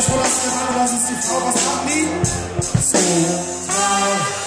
Deus por essa semana, vamos se for, você me. Sou